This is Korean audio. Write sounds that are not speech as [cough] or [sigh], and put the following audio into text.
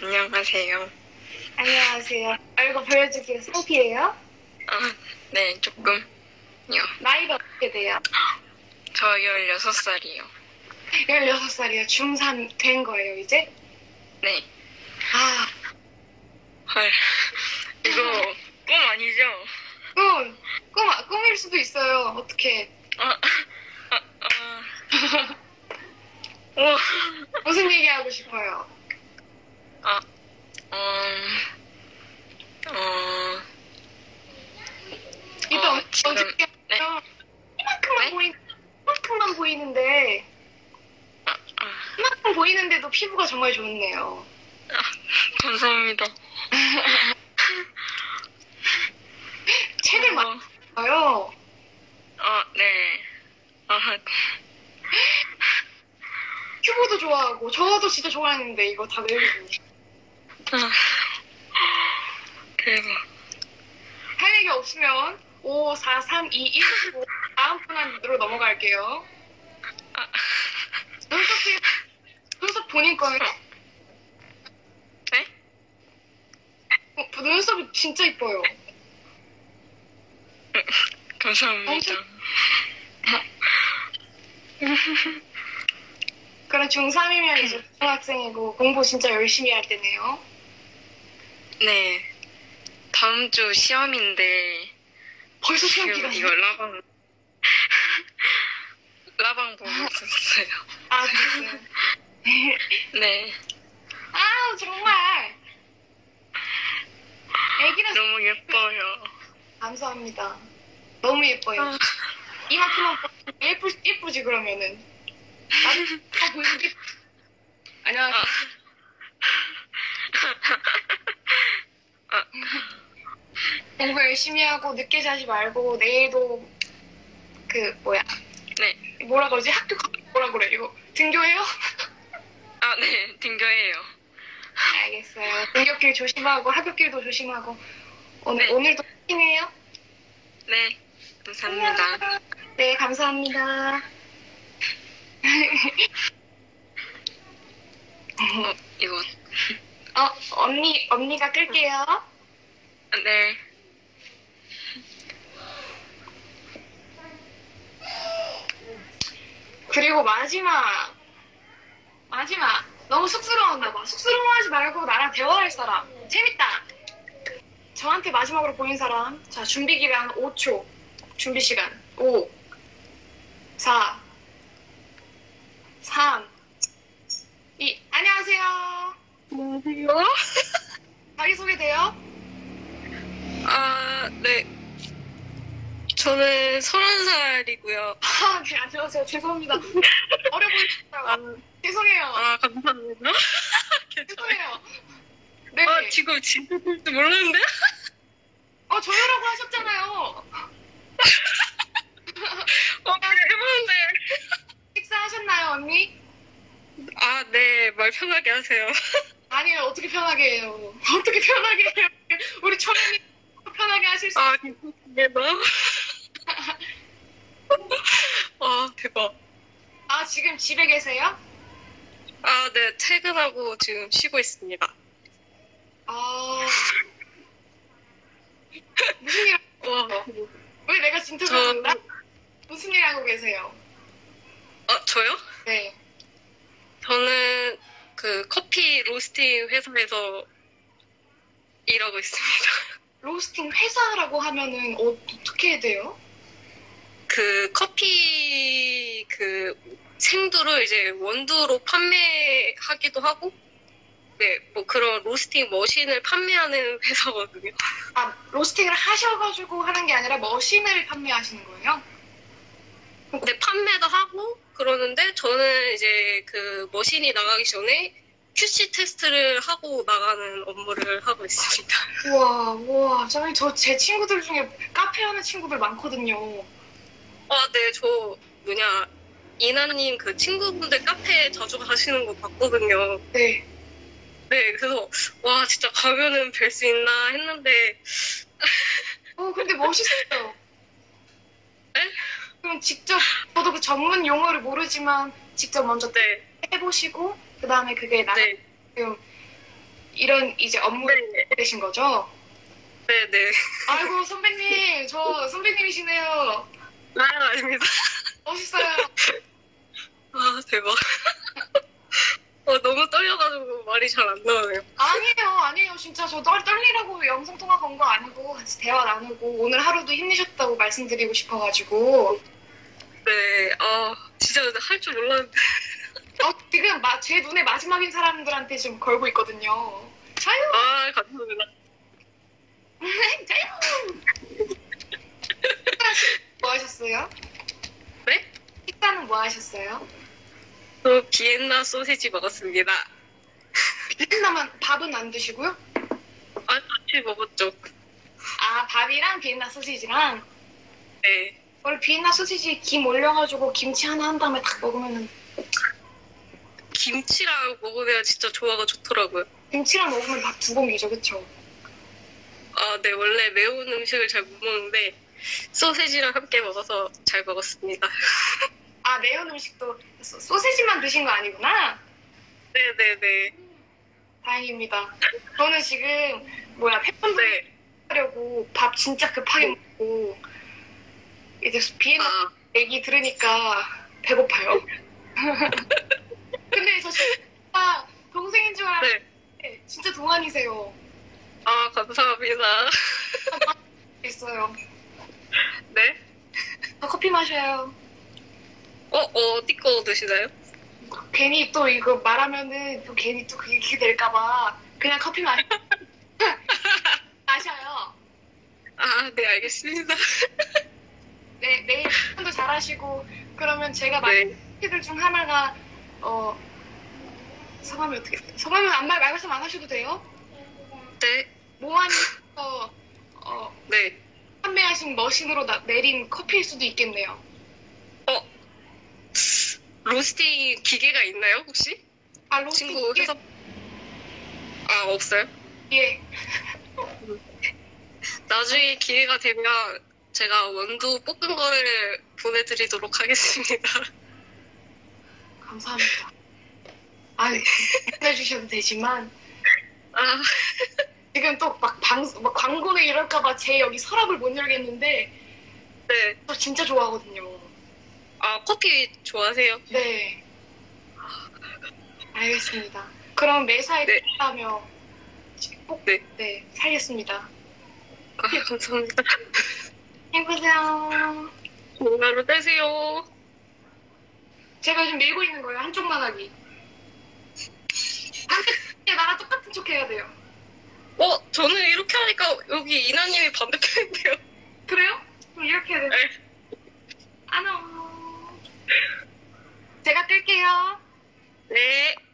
안녕하세요. 안녕하세요. 아, 이거 보여줄게요. 성피예요? 아, 네, 조금요. 나이가 어떻게 돼요? 저 16살이요. 16살이요. 중3 된 거예요, 이제? 네. 아, 헐. 이거 꿈 아니죠? 꿈! 꿈, 아- 꿈일 수도 있어요. 어떻게. 아, 아, 아. [laughs] 무슨 얘기 하고 싶어요? 아, 음, 어, 일단 어, 어, 지금, 어저께 네. 이만큼만 네? 보이, 이만큼만 보이는데, 아, 아, 이만큼 보이는데도 피부가 정말 좋네요. [laughs] 감사합니다. [laughs] 책을 많이 어. 아, 네. 아, [laughs] 큐브도 좋아하고, 저도 진짜 좋아했는데, 이거 다 외우고. 아. 대박. 할 얘기 없으면 5, 4, 3, 2, 1 하고 다음 분으로 넘어갈게요. 아, 눈썹 본인 거예요? 네? 어, 눈썹이 진짜 이뻐요. [laughs] 감사합니다. [laughs] 그럼 중3이면 이제 중학생이고 공부 진짜 열심히 할 때네요. 네. 다음 주 시험인데, 벌써 시험 지금 기간이 이거 라방, [laughs] 라방 보고 있었어요. 아, 그랬어요. 네. 아, 정말. 애기라 너무 예뻐요. 감사합니다. 너무 예뻐요. 아. 이만큼만 예쁘, 예쁘지, 그러면은. 보여줄게. 안녕하세요. 아, 공부 열심히 하고 늦게 자지 말고 내일도 그 뭐야 네. 뭐라 그러지 학교 가 뭐라 그래 이거 등교해요? 아, 네. [laughs] 등교해요. 알겠어요. 등교길 조심하고 학교길도 조심하고 오늘 네. 오늘도 힘내요. 네. 감사합니다. 네 감사합니다. 어, 이거. 어 언니 언니가 끌게요. 아, 네. 그리고 마지막 마지막 너무 쑥스러웠나 봐. 쑥스러워하지 말고 나랑 대화할 사람. 재밌다. 저한테 마지막으로 보인 사람. 자 준비 기간 5초. 준비 시간 5 4 3 2 안녕하세요. 안녕하세요. 자기 소개 돼요? 아, 네. 저는 서른 살이고요. 아, 네 안녕하세요. 죄송합니다. 어려 보이시나요? 아, 죄송해요. 아 감사합니다. [laughs] 죄송해요. 네. 아, 지금 진짜 몰랐는데? 어 저요라고 하셨잖아요. 어, 해보는데. 식사하셨나요, 언니? 아, 네. 말 편하게 하세요. 아니요, 어떻게 편하게 해요? 어떻게 편하게 해요? 우리 초면이 편하게 하실 수 아, 있어요. 아, 대박. 아, 지금 집에 계세요? 아, 네. 퇴근하고 지금 쉬고 있습니다. 아. [laughs] 무슨 일, 와. 왜 내가 진짜 저- 모른다? 무슨 일 하고 계세요? 아, 저요? 네. 저는 그 커피 로스팅 회사에서 일하고 있습니다. 로스팅 회사라고 하면은 어, 어떻게 돼요? 그 커피 그 생두를 이제 원두로 판매하기도 하고 네, 뭐 그런 로스팅 머신을 판매하는 [laughs] 회사거든요. 아, 로스팅을 하셔가지고 하는 게 아니라 머신을 판매하시는 거예요? 근데 판매도 하고 그러는데 저는 이제 그 머신이 나가기 전에 QC 테스트를 하고 나가는 업무를 하고 있습니다. [laughs] 우와, 우와. 저는 저제 친구들 중에 카페 하는 친구들 많거든요. 아, 네, 저 뭐냐 이나님 그 친구분들 카페 자주 가시는 거 봤거든요. 네. 네, 그래서 와 진짜 가면은 뵐 수 있나 했는데 어, 근데 멋있어요. 네? 그럼 직접, 저도 그 전문 용어를 모르지만 직접 먼저 네, 해보시고, 그 다음에 그게 나 네, 지금 이런 이제 업무를 네, 되신 거죠? 네, 네. 아이고 선배님 저 선배님이시네요. 아, 아닙니다. 멋있어요. [laughs] 아, 대박. [laughs] 어, 너무 떨려가지고 말이 잘 안 나와요. 아니에요 아니에요 진짜 저 떨, 떨리라고 영상 통화 건 거 아니고 같이 대화 나누고 오늘 하루도 힘내셨다고 말씀드리고 싶어가지고 네, 아, 진짜 할 줄 몰랐는데. [laughs] 어, 지금 마, 제 눈에 마지막인 사람들한테 지금 걸고 있거든요. 저요 아, 감사합니다. 저요. 뭐 하셨어요? 네? 식사는 뭐 하셨어요? 저 비엔나 소세지 먹었습니다. 비엔나만 밥은 안 드시고요? 아, 같이 먹었죠. 아 밥이랑 비엔나 소시지랑 네. 원래 비엔나 소시지 김 올려가지고 김치 하나 한 다음에 딱 먹으면 김치랑 먹으면 진짜 조화가 좋더라고요. 김치랑 먹으면 밥 두 공기죠 그쵸? 아, 네, 원래 매운 음식을 잘 못 먹는데, 소세지랑 함께 먹어서 잘 먹었습니다. [laughs] 아 매운 음식도 소, 소세지만 드신 거 아니구나? 네네네. 다행입니다. 저는 지금 뭐야 팬분들 네. 하려고 밥 진짜 급하게 먹고 이제 비엔나 아, 얘기 들으니까 배고파요. [laughs] 근데 저 진짜 동생인 줄 알았는데 네. 진짜 동안이세요. 아, 감사합니다. 있어요. 네? 저 커피 마셔요. 어, 어디 거 드시나요? 괜히 또 이거 말하면은 또 괜히 또 그게 될까봐 그냥 커피 마셔. [laughs] 마셔요. 아, 네, 알겠습니다. [laughs] 네, 내일 출근도 잘하시고 그러면 제가 네. 커피들 중 하나가 어 성함이 어떻게 성함은 안 말 말씀 안 하셔도 돼요? 네. 모아님께서 [laughs] 어, 네. 판매하신 머신으로 나- 내린 커피일 수도 있겠네요. 로스팅 기계가 있나요, 혹시? 아 로스팅 친구 예, 해서. 아, 없어요? 예. [laughs] 나중에 기회가 되면 제가 원두 볶은 거를 보내드리도록 하겠습니다. [laughs] 감사합니다. 아니 해주셔도 되지만 아, 지금 또 막 방 막 광고에 이럴까봐 제 여기 서랍을 못 열겠는데 네. 저 진짜 좋아하거든요. 아, 커피 좋아하세요? 네. 알겠습니다. 그럼 매사에 네. 하며 꼭 네. 네, 살겠습니다. 아, [laughs] 감사합니다. 해보세요. 하루 되세요. 제가 요즘 밀고 있는 거예요. 한쪽만 하기. 반대 나랑 똑같은 척 해야 돼요. 어, 저는 이렇게 하니까 여기 이나님이 반대편인데요. 그래요? 그럼 이렇게 해야 돼요. 네. 제가 끌게요. 네.